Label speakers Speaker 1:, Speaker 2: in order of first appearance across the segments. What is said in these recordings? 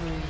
Speaker 1: Killing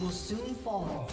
Speaker 1: Will soon fall.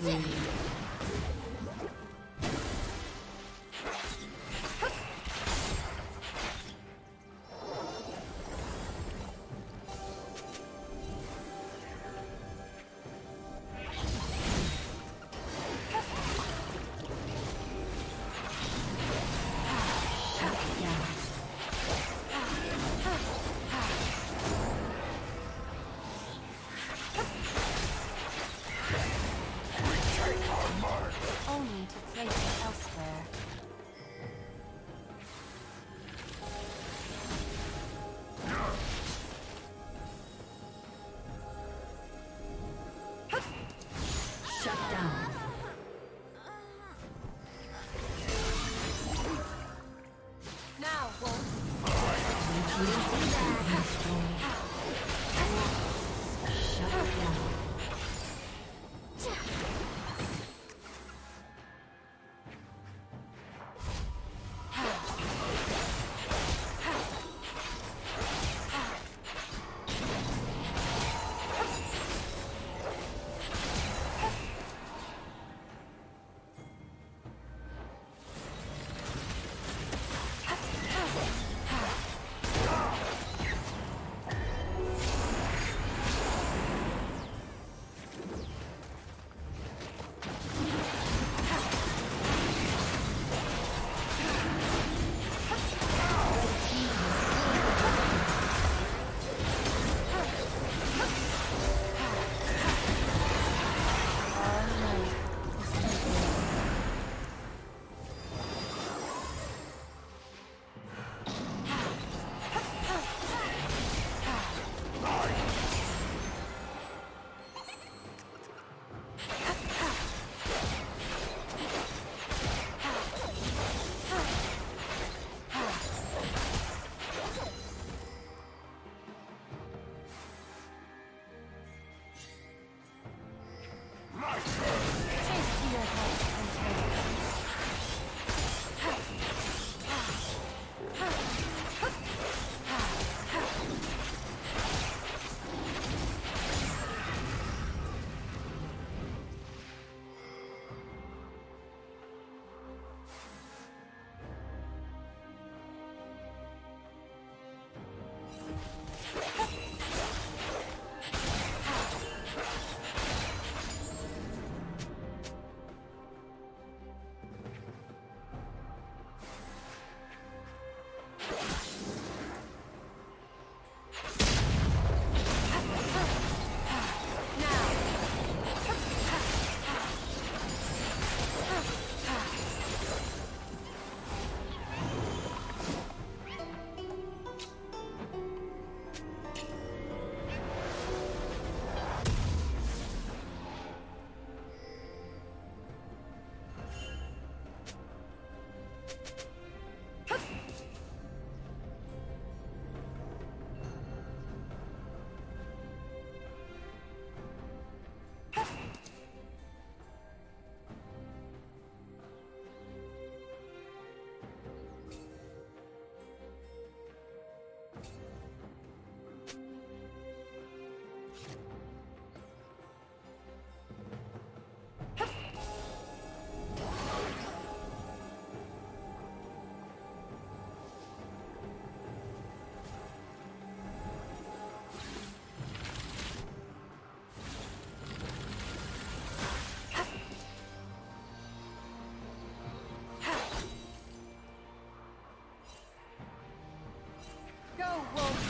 Speaker 1: Killing Go, Wolf!